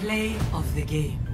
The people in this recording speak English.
Play of the game.